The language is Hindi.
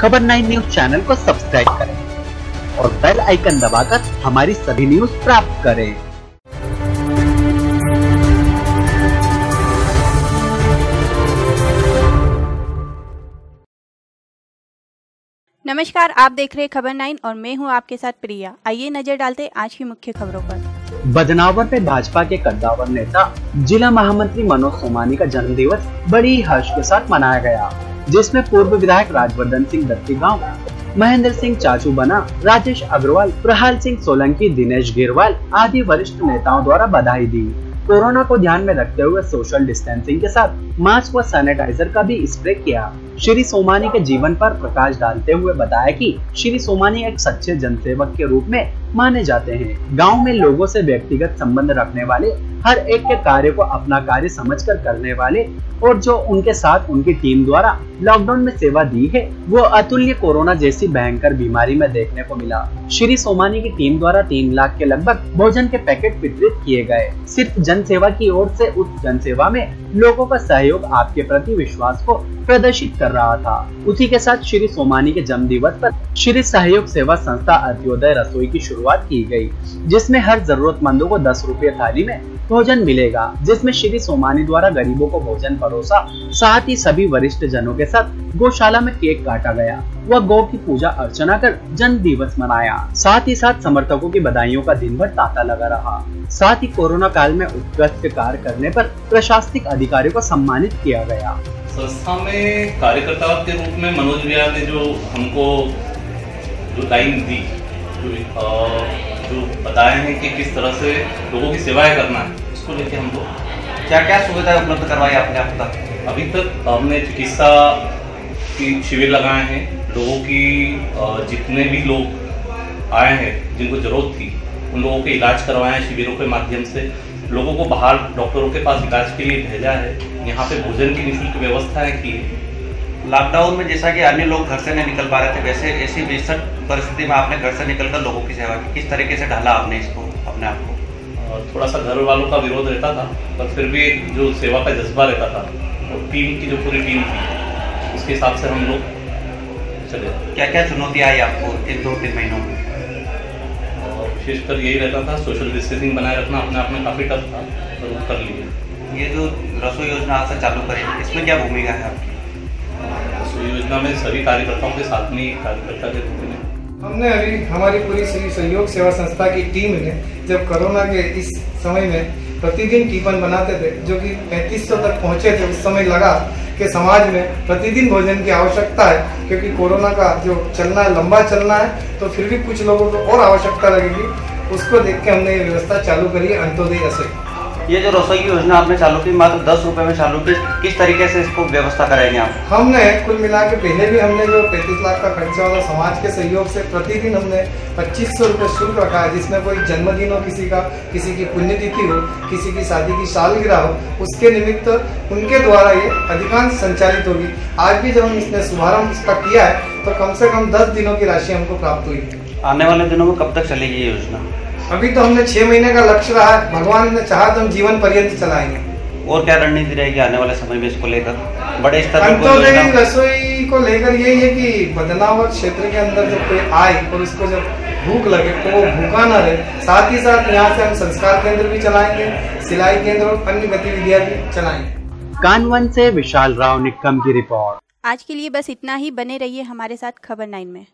खबर नाइन न्यूज़ चैनल को सब्सक्राइब करें और बेल आइकन दबाकर हमारी सभी न्यूज़ प्राप्त करें। नमस्कार आप देख रहे खबर नाइन और मैं हूँ आपके साथ प्रिया। आइए नज़र डालते हैं आज की मुख्य खबरों पर। बदनावर में भाजपा के कद्दावर नेता जिला महामंत्री मनोज सोमानी का जन्म दिवस बड़ी हर्ष के साथ मनाया गया। जिसमें पूर्व विधायक राजवर्धन सिंह दत्ती गाँव महेंद्र सिंह चाचू बना राजेश अग्रवाल प्रहाल सिंह सोलंकी, दिनेश गिरवाल आदि वरिष्ठ नेताओं द्वारा बधाई दी। कोरोना को ध्यान में रखते हुए सोशल डिस्टेंसिंग के साथ मास्क व सैनिटाइजर का भी स्प्रे किया। श्री सोमानी के जीवन पर प्रकाश डालते हुए बताया कि श्री सोमानी एक सच्चे जनसेवक के रूप में माने जाते हैं। गाँव में लोगों से व्यक्तिगत संबंध रखने वाले, हर एक के कार्य को अपना कार्य समझकर करने वाले और जो उनके साथ उनकी टीम द्वारा लॉकडाउन में सेवा दी है, वो अतुल्य कोरोना जैसी भयंकर बीमारी में देखने को मिला। श्री सोमानी की टीम द्वारा तीन लाख के लगभग भोजन के पैकेट वितरित किए गए। सिर्फ़ जन सेवा की ओर से उस जन सेवा में लोगों का सहयोग आपके प्रति विश्वास को प्रदर्शित कर रहा था। उसी के साथ श्री सोमानी के जन्म दिवस पर श्री सहयोग सेवा संस्था अंत्योदय रसोई की शुरुआत की गई, जिसमें हर जरूरतमंदों को दस रुपये थाली में भोजन मिलेगा, जिसमें श्री सोमानी द्वारा गरीबों को भोजन परोसा, साथ ही सभी वरिष्ठ जनों के साथ गौशाला में केक काटा गया व गौ की पूजा अर्चना कर जन्म दिवस मनाया। साथ ही साथ समर्थकों की बधाइयों का दिन भर तांता लगा रहा। साथ ही कोरोना काल में उत्कृष्ट कार्य करने पर प्रशासनिक अधिकारियों को सम्मानित किया गया। संस्था में कार्यकर्ता के रूप में मनोज भैया ने जो हमको जो लाइन दी जो जो बताए हैं कि किस तरह से लोगों की सेवाएँ करना है इसको लेके हम लोग क्या क्या सुविधाएँ उपलब्ध करवाई आपने अब तक? अभी तक हमने चिकित्सा की शिविर लगाए हैं। लोगों की जितने भी लोग आए हैं जिनको ज़रूरत थी उन लोगों के इलाज करवाए हैं शिविरों के माध्यम से। लोगों को बाहर डॉक्टरों के पास इलाज के लिए भेजा है यहाँ पे भोजन की निःशुल्क व्यवस्थाएँ की है। लॉकडाउन में जैसा कि अन्य लोग घर से नहीं निकल पा रहे थे वैसे ऐसी बेसट परिस्थिति में आपने घर से निकलकर लोगों की सेवा की। किस तरीके से ढाला आपने इसको अपने आप को? थोड़ा सा घर वालों का विरोध रहता था पर फिर भी जो सेवा का जज्बा रहता था और टीम की जो पूरी टीम थी उसके हिसाब से हम लोग चले। क्या क्या चुनौतियाँ आई आपको इन दो तीन महीनों में? विशेषकर यही रहता था सोशल डिस्टेंसिंग बनाए रखना अपने आप में काफ़ी टफ था पर वो कर लिए। ये जो रसोई योजना आज से चालू करें इसमें क्या भूमिका है आपकी? रसोई योजना में सभी कार्यकर्ताओं के साथ में कार्यकर्ता के रूप में। हमने अभी हमारी पूरी श्री सहयोग सेवा संस्था की टीम ने जब कोरोना के इस समय में प्रतिदिन टिफन बनाते थे जो कि 3500 तक पहुँचे थे उस समय लगा कि समाज में प्रतिदिन भोजन की आवश्यकता है, क्योंकि कोरोना का जो चलना है, लंबा चलना है तो फिर भी कुछ लोगों को और आवश्यकता लगेगी। उसको देख के हमने ये व्यवस्था चालू करी है, अंत्योदय रसोई ये जो रसोई की योजना आपने चालू की मात्र दस रुपए में चालू की किस तरीके से इसको व्यवस्था करेंगे आप? हमने कुल मिला के पहले भी हमने जो पैंतीस लाख का खर्चा वाला समाज के सहयोग से प्रतिदिन हमने पच्चीस सौ रुपये शुल्क रखा है जिसमें कोई जन्मदिन हो किसी का किसी की पुण्यतिथि हो किसी की शादी की सालगिरह हो उसके निमित्त उनके द्वारा ये अधिकांश संचालित होगी। आज भी जब हम इसने शुभारंभ इसका किया है तो कम से कम दस दिनों की राशि हमको प्राप्त हुई। आने वाले दिनों में कब तक चलेगी ये योजना? अभी तो हमने छह महीने का लक्ष्य रहा है। भगवान ने चाहा तो हम जीवन पर्यंत चलाएँगे। और क्या रणनीति रहेगी आने वाले समय में इसको लेकर? बड़े स्तर अंत्योदय रसोई को लेकर यही है कि बदनावर क्षेत्र के अंदर जब कोई आए और उसको जब भूख लगे तो वो भूखा ना रहे। साथ ही साथ यहाँ से हम संस्कार केंद्र भी चलाएँगे सिलाई केंद्र और अन्य गतिविधियाँ भी चलाएँगे। कानवन से विशाल राव निकम की रिपोर्ट। आज के लिए बस इतना ही। बने रहिए हमारे साथ खबर नाइन में।